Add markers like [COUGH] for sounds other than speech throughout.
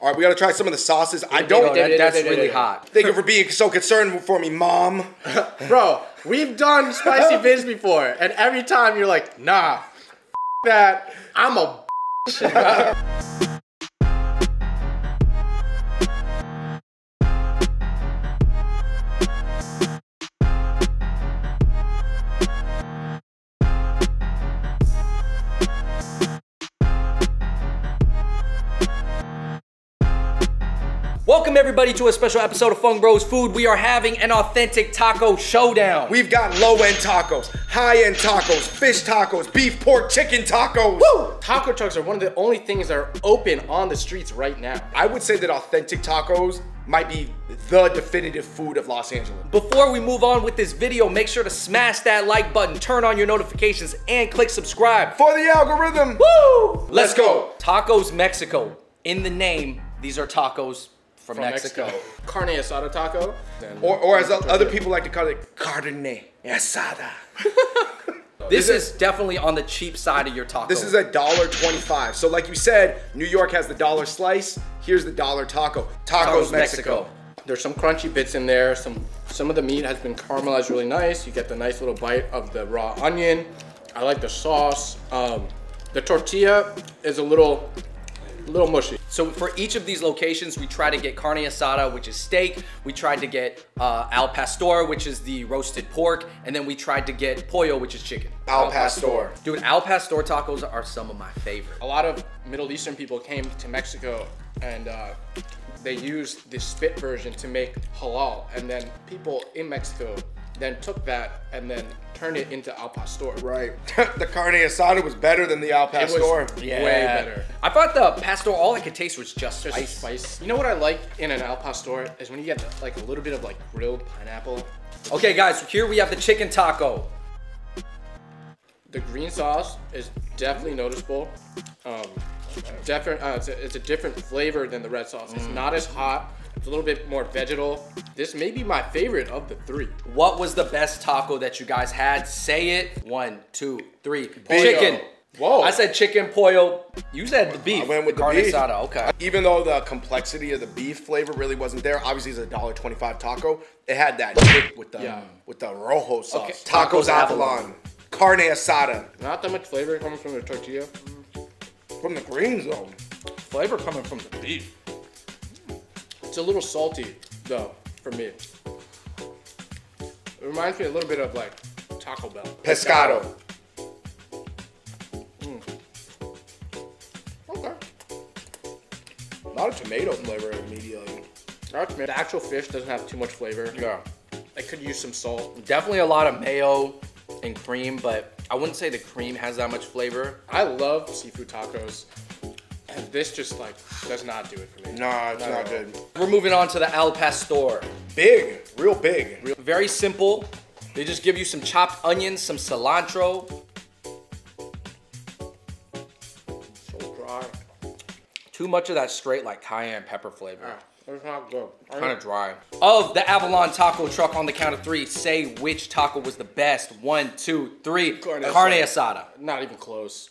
All right, we gotta try some of the sauces. I don't. Oh, that- that's really hot. Thank you for being so concerned for me, mom. [LAUGHS] Bro, we've done spicy [LAUGHS] vids before, and every time you're like, nah, f- that. I'm a. [LAUGHS] Welcome everybody to a special episode of Fung Bros Food. We are having an authentic taco showdown. We've got low-end tacos, high-end tacos, fish tacos, beef, pork, chicken tacos. Woo! Taco trucks are one of the only things that are open on the streets right now. I would say that authentic tacos might be the definitive food of Los Angeles. Before we move on with this video, make sure to smash that like button, turn on your notifications, and click subscribe. For the algorithm. Woo! Let's go. Tacos Mexico. In the name, these are tacos from, From Mexico. Mexico. [LAUGHS] Carne asada taco. Or, or as other people like to call it, carne asada. [LAUGHS] This is definitely on the cheap side of your taco. This is a dollar twenty-five. So, like you said, New York has the dollar slice. Here's the dollar taco. Tacos, Tacos Mexico. There's some crunchy bits in there. Some some of the meat has been caramelized really nice. You get the nice little bite of the raw onion. I like the sauce. Um, the tortilla is a little, little mushy. So for each of these locations, we try to get carne asada, which is steak. We tried to get uh, al pastor, which is the roasted pork, and then we tried to get pollo, which is chicken. Al pastor. Dude, al pastor tacos are some of my favorite. A lot of Middle Eastern people came to Mexico and uh, they used the spit version to make halal. And then people in Mexico then took that and then turned it into al pastor. Right. [LAUGHS] the carne asada was better than the al pastor. It pastor. was way better. I thought the pastor, all I could taste was just Just spice. spice. You know what I like in an al pastor is when you get like a little bit of like grilled pineapple. Okay, guys, here we have the chicken taco. The green sauce is definitely noticeable. Um, different. Uh, it's, a, it's a different flavor than the red sauce. It's not as hot. It's a little bit more vegetal. This may be my favorite of the three. What was the best taco that you guys had? Say it. One, two, three. Pollo. Chicken. Whoa. I said chicken, pollo. You said the beef. I went with the carne beef. asada. Okay. Even though the complexity of the beef flavor really wasn't there, obviously it's a dollar twenty-five taco. It had that hit with the Yeah. with the rojo sauce. Okay. Tacos Tacos Avalon. Avalon. Carne asada Not that much flavor coming from the tortilla. from the green zone. Flavor coming from the beef. It's a little salty though for me. It reminds me a little bit of like Taco Bell. Pescado. Mm. Okay. A lot of tomato flavor immediately. The actual fish doesn't have too much flavor. Yeah. I could use some salt. Definitely a lot of mayo and cream, but I wouldn't say the cream has that much flavor. I love seafood tacos, and this just like does not do it for me. Nah, it's Not not good. We're moving on to the al pastor. Big, real big. Very simple. They just give you some chopped onions, some cilantro, So dry. too much of that straight like cayenne pepper flavor. Ah, it's not good. Kind of dry. Of the Avalon taco truck on the count of three, say which taco was the best. One, two, three. Carne Carne asada. asada. Not even close.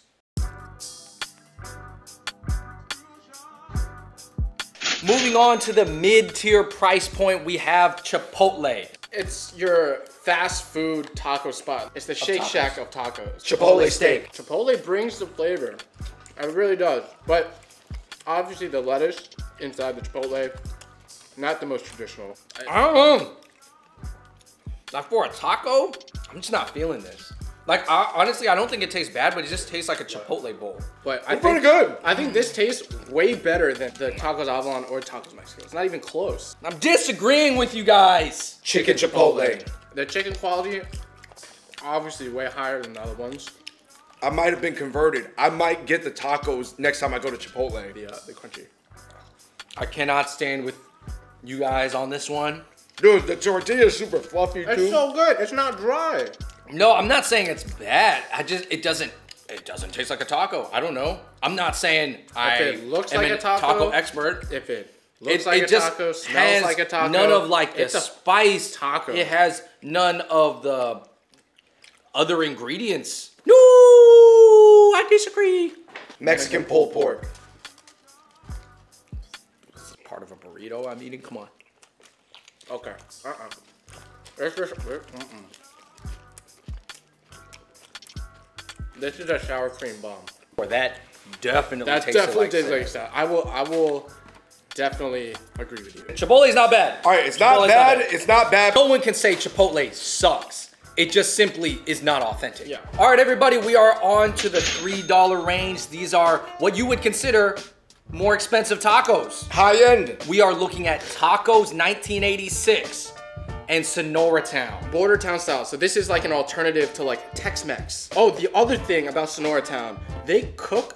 Moving on to the mid-tier price point, we have Chipotle. It's your fast food taco spot. It's the Shake tacos. Shack of tacos. Chipotle steak. Chipotle brings the flavor. It really does. But obviously the lettuce inside the Chipotle, not the most traditional. I don't know. Like for a taco, I'm just not feeling this. Like I, honestly, I don't think it tastes bad, but it just tastes like a Chipotle bowl. But I It's think, pretty good. I think this tastes way better than the Tacos Avalon or Tacos Mexico. It's not even close. I'm disagreeing with you guys. Chicken Chipotle. The chicken quality, obviously way higher than the other ones. I might have been converted. I might get the tacos next time I go to Chipotle. The uh, the crunchy. I cannot stand with you guys on this one. Dude, the tortilla is super fluffy too. It's so good. It's not dry. No, I'm not saying it's bad. I just it doesn't it doesn't taste like a taco. I don't know. I'm not saying I it looks am like a taco, taco expert. If it looks It, like it a just taco, smells like a taco, none of like the it's a spice taco. It has none of the other ingredients. No, I disagree. Mexican pulled pork. This is part of a burrito I'm eating. Come on. Okay. Uh-uh. This is, mm-mm. This is a sour cream bomb. Or that definitely That tasted definitely like tastes like cinnamon. that. I will. I will definitely agree with you. Chipotle's not bad. All right, it's not Chipotle's bad. It's not bad. No one can say Chipotle sucks. It just simply is not authentic. Yeah. All right, everybody, we are on to the $3 range. These are what you would consider more expensive tacos. High end. We are looking at Tacos 1986 and Sonora Town. Border Town style. So this is like an alternative to like Tex-Mex. Oh, the other thing about Sonora Town, they cook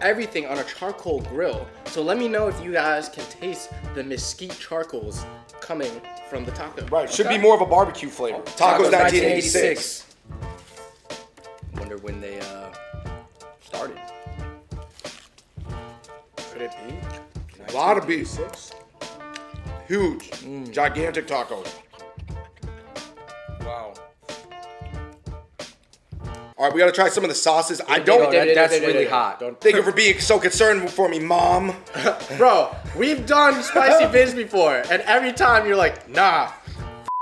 everything on a charcoal grill. So let me know if you guys can taste the mesquite charcoals coming from the taco. Right. Should Okay. be more of a barbecue flavor. Tacos 1986. Wonder when they uh, started. Could it be? A lot of beef. 1986? Huge. Mm. Gigantic tacos. All right, we gotta try some of the sauces. I don't that- that's really hot. Don't, thank you for being so concerned for me, mom. [LAUGHS] bro, we've done spicy [LAUGHS] vids before, and every time you're like, nah,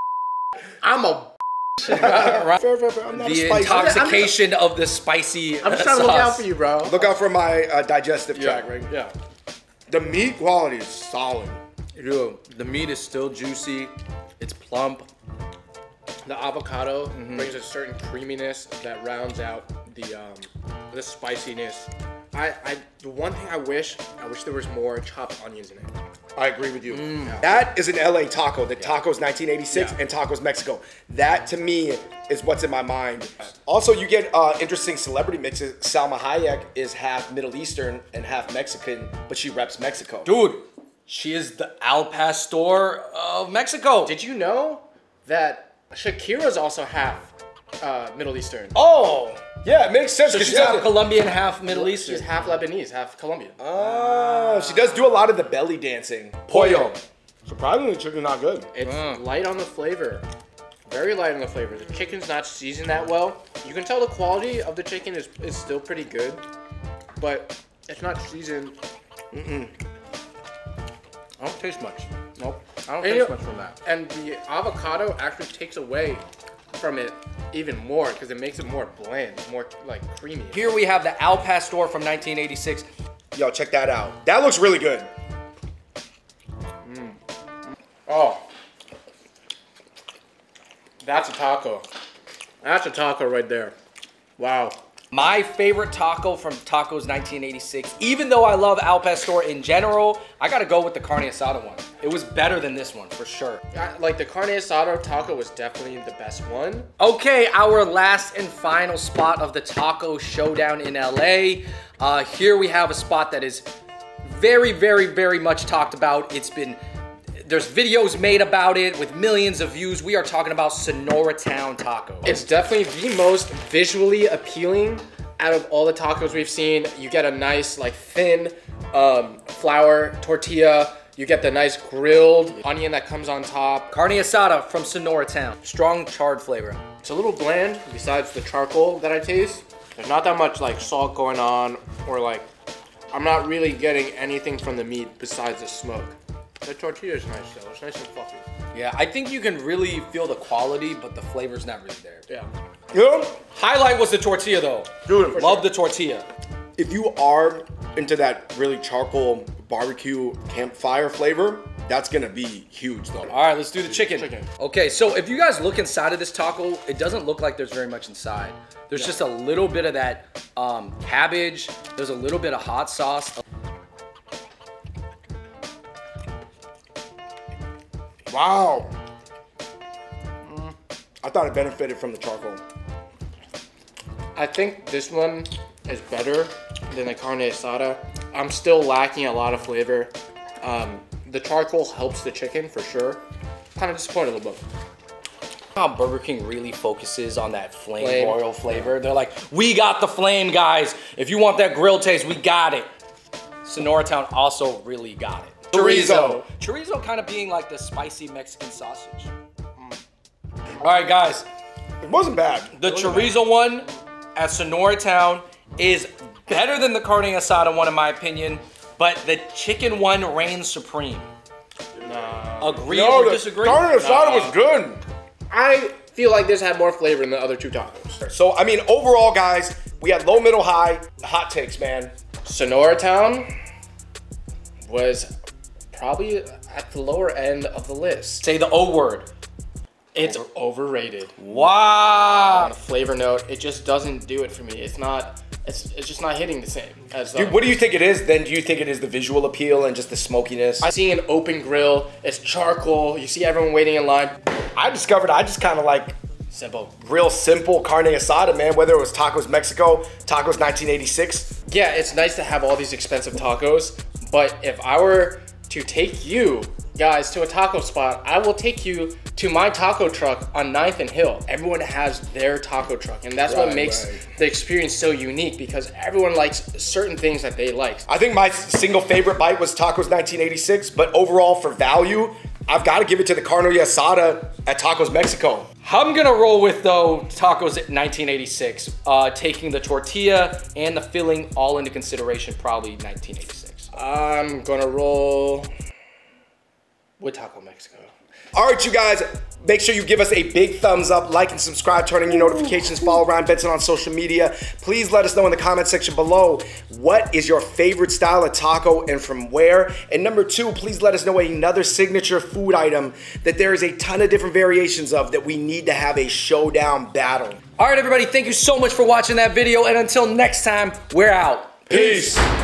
[LAUGHS] I'm a. Fair, fair, fair. I'm not The spicy. intoxication of the spicy I'm just trying to look out for you, bro. Look out for my uh, digestive yeah, tract, right? yeah. The meat quality is solid. Dude, the meat is still juicy. It's plump. The avocado brings a certain creaminess that rounds out the um, the spiciness. I, I the one thing I wish I wish there was more chopped onions in it. I agree with you. That is an LA taco. The tacos 1986 Yeah. and tacos Mexico. That to me is what's in my mind. Also, you get uh, interesting celebrity mixes. Salma Hayek is half Middle Eastern and half Mexican, but she reps Mexico. Dude, she is the Al Pastor of Mexico. Did you know that Shakira's also half uh, Middle Eastern? Oh, yeah, it makes sense. so 'cause she's she half does- Colombian, half Middle Eastern. She's half Lebanese, half Colombian. Oh, she does do a lot of the belly dancing. Pollo. Surprisingly, chicken not good. It's Mm. light on the flavor. Very light on the flavor. The chicken's not seasoned that well. You can tell the quality of the chicken is, is still pretty good, but it's not seasoned. Mm. I don't taste much. Nope. I don't And taste much from that. And the avocado actually takes away from it even more because it makes it more bland, more like creamy. Here we have the Al Pastor from 1986. Yo, check that out. That looks really good. Mm. Oh, that's a taco. That's a taco right there. Wow. My favorite taco from Tacos 1986, even though I love Al Pastor in general, I gotta go with the carne asada one. It was better than this one for sure. I- Like the carne asada taco was definitely the best one. Okay, our last and final spot of the taco showdown in LA. Uh, here we have a spot that is very, very, very much talked about. It's been there's videos made about it with millions of views. We are talking about Sonora Town Taco. It's definitely the most visually appealing out of all the tacos we've seen. You get a nice, like, thin um, flour tortilla. You get the nice grilled onion that comes on top. carne asada from Sonora Town. Strong charred flavor. It's a little bland besides the charcoal that I taste. There's not that much, like, salt going on, or, like, I'm not really getting anything from the meat besides the smoke. The tortilla is nice, though. It's nice and fluffy. Yeah, I think you can really feel the quality, but the flavor's not really there. Yeah. Yeah. Highlight was the tortilla though. Dude, Love the tortilla. if you are into that really charcoal barbecue campfire flavor, that's gonna be huge though. All right, let's do the chicken. Chicken. Okay, so if you guys look inside of this taco, it doesn't look like there's very much inside. There's just a little bit of that um, cabbage. There's a little bit of hot sauce. Wow. I thought it benefited from the charcoal. I think this one is better than the carne asada. I'm still lacking a lot of flavor. Um, the charcoal helps the chicken for sure. Kind of disappointed a little bit. How Burger King really focuses on that flame, Flame. broil flavor. They're like, we got the flame, guys. If you want that grill taste, we got it. Sonora Town also really got it. Chorizo. Chorizo kind of being like the spicy Mexican sausage. All right, guys. It wasn't bad. The wasn't chorizo one at Sonora Town is better than the carne asada one in my opinion. but the chicken one reigns supreme. Nah. Agree No, or the disagree? carne asada Nah. was good. I feel like this had more flavor than the other two tacos. So I mean, overall, guys, we had low, middle, high. Hot takes, man. Sonora Town was probably at the lower end of the list. Say the O word. It's overrated. Wow. On a flavor note, it just doesn't do it for me. It's not. It's, it's just not hitting the same as. Dude, um, what do you think it is? Then do you think it is the visual appeal and just the smokiness? I see an open grill. It's charcoal. You see everyone waiting in line. I discovered I just kind of like Simple. real simple carne asada, man. Whether it was Tacos Mexico, Tacos 1986. Yeah, it's nice to have all these expensive tacos, but if I were to take you guys to a taco spot, I will take you to my taco truck on 9th and Hill. Everyone has their taco truck, and that's what makes right. the experience so unique because everyone likes certain things that they like. I think my single favorite bite was Tacos 1986, but overall for value, I've got to give it to the carne asada at Tacos Mexico. I'm gonna roll with though tacos at 1986, uh, taking the tortilla and the filling all into consideration, probably 1986. I'm gonna roll with Taco Mexico. All right, you guys, make sure you give us a big thumbs up, like and subscribe, turn on your notifications, follow Ryan Benson on social media. Please let us know in the comment section below what is your favorite style of taco and from where. And number two, please let us know another signature food item that there is a ton of different variations of that we need to have a showdown battle. All right, everybody, thank you so much for watching that video, and until next time, we're out. Peace. Uh,